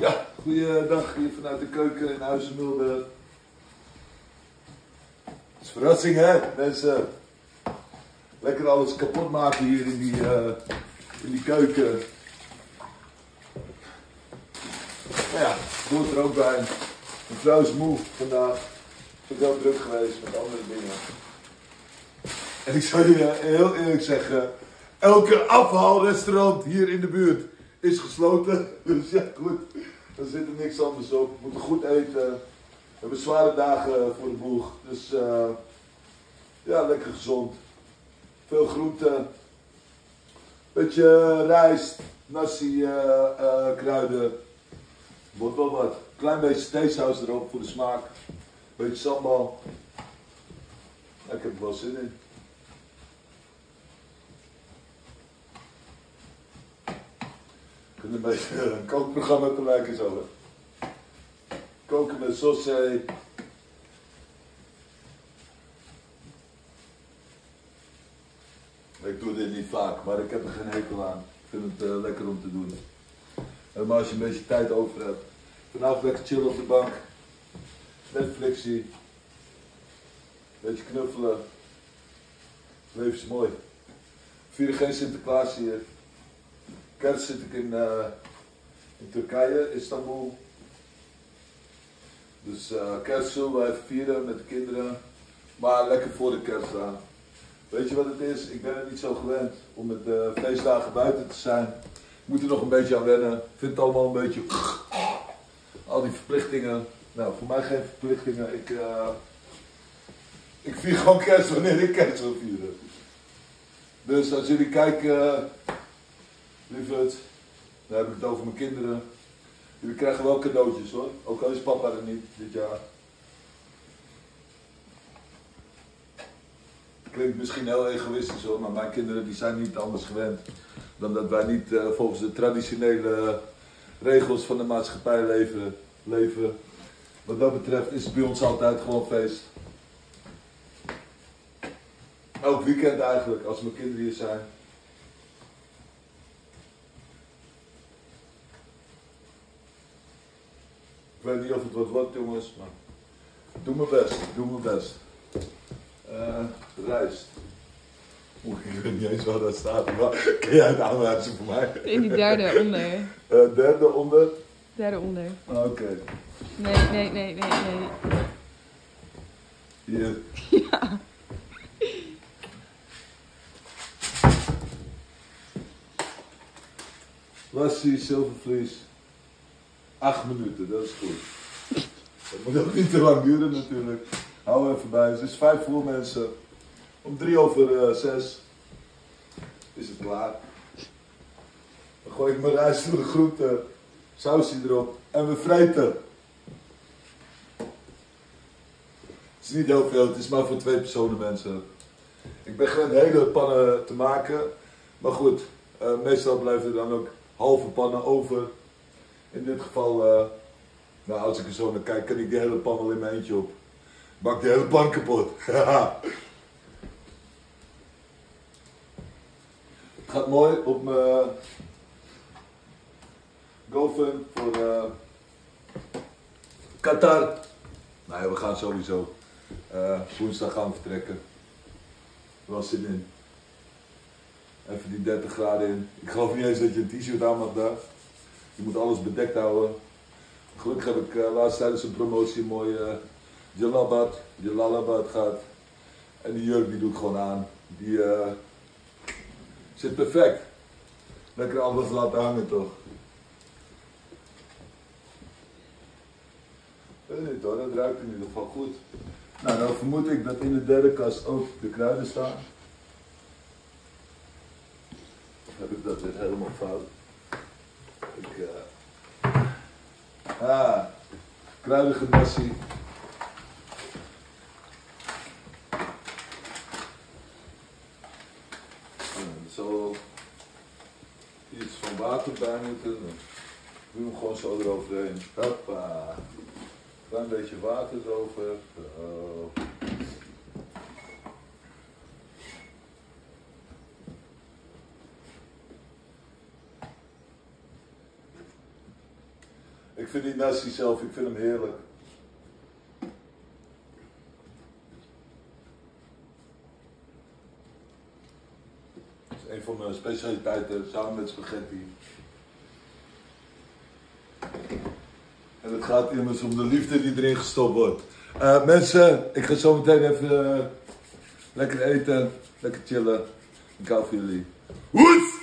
Ja, goeiedag hier vanuit de keuken in Huizenmulde. Het is verrassing hè, mensen. Lekker alles kapot maken hier in die, eh, in die keuken. Nou ja, hoort er ook bij. Mijn vrouw is moe vandaag. Het is wel druk geweest met andere dingen. En ik zou je heel eerlijk zeggen, elke afhaalrestaurant hier in de buurt is gesloten. Dus ja, goed. Er zit er niks anders op. We moeten goed eten. We hebben zware dagen voor de boeg. Dus eh, ja, lekker gezond. Veel groenten. Beetje rijst, nasi, eh, eh, kruiden. Wordt wel wat. Klein beetje theesaus erop voor de smaak. Beetje sambal. Ik heb er wel zin in. Vind een beetje een kookprogramma te lijken zo. Koken met sauce. Ik doe dit niet vaak, maar ik heb er geen hekel aan. Ik vind het eh, lekker om te doen. En maar als je een beetje tijd over hebt. Vanavond lekker chillen op de bank. Netflixie. Beetje knuffelen. Het leven is mooi. Vieren geen Sinterklaas hier. Kerst zit ik in, eh, in Turkije, Istanbul. Dus eh, kerst zullen wij vieren met de kinderen. Maar lekker voor de kerst aan. Weet je wat het is? Ik ben er niet zo gewend om met de feestdagen buiten te zijn. Ik moet er nog een beetje aan wennen. Ik vind het allemaal een beetje... Al die verplichtingen. Nou, voor mij geen verplichtingen. Ik, eh, ik vier gewoon kerst wanneer ik kerst wil vieren. Dus als jullie kijken, lieverd, dan heb ik het over mijn kinderen. Jullie krijgen wel cadeautjes hoor. Ook al is papa er niet dit jaar. Klinkt misschien heel egoïstisch hoor, maar mijn kinderen die zijn niet anders gewend dan dat wij niet eh, volgens de traditionele regels van de maatschappij leven, leven. Wat dat betreft is het bij ons altijd gewoon feest. Elk weekend eigenlijk, als mijn kinderen hier zijn. Weet niet of het wat wordt jongens, maar ik doe mijn best, ik doe mijn best. Eh, rijst. Oeh, ik weet niet eens waar dat staat, maar kun jij het aanwijzen voor mij? In die derde onder. Eh, derde onder. Derde onder. Ah, Oké. Nee, nee, nee, nee, nee. Hier. Ja. Lassie, zilvervlies. Acht minuten, dat is goed. Dat moet ook niet te lang duren natuurlijk. Hou even bij. Het is vijf voor mensen. Om drie over eh, zes is het klaar. Dan gooi ik mijn rijst door de groenten, sausje erop en we vreten. Het is niet heel veel, het is maar voor twee personen mensen. Ik ben gewend hele pannen te maken. Maar goed, eh, meestal blijven er dan ook halve pannen over. In dit geval, eh, nou als ik er zo naar kijk, kan ik die hele pan wel in mijn eentje op. Bak die hele pan kapot. Het gaat mooi op mijn GoFund voor eh, Qatar. Ja, we gaan sowieso. eh, woensdag gaan vertrekken. Wel zin in. Even die 30 graden in. Ik geloof niet eens dat je een t-shirt aan mag daar. Je moet alles bedekt houden. Gelukkig heb ik eh, laatst tijdens een promotie een mooie uh, jalabat, jalalabat gehad. En die jurk die doe ik gewoon aan. Die eh, zit perfect. Lekker alles laten hangen toch. Weet hoor, dat ruikt in ieder geval goed. Nou, dan vermoed ik dat in de derde kast ook de kruiden staan. Of heb ik dat weer helemaal fout? Ik, eh, Ah, kruidige nasi. Er zal iets van water bij moeten. Doe hem gewoon zo eroverheen. Hoppa. Klein beetje water erover. Zo. Ik vind die nasi zelf, ik vind hem heerlijk. Dat is een van mijn specialiteiten, samen met spaghetti. En het gaat immers om de liefde die erin gestopt wordt. Eh, mensen, ik ga zo meteen even eh, lekker eten, lekker chillen. Ik hou van jullie. Woes!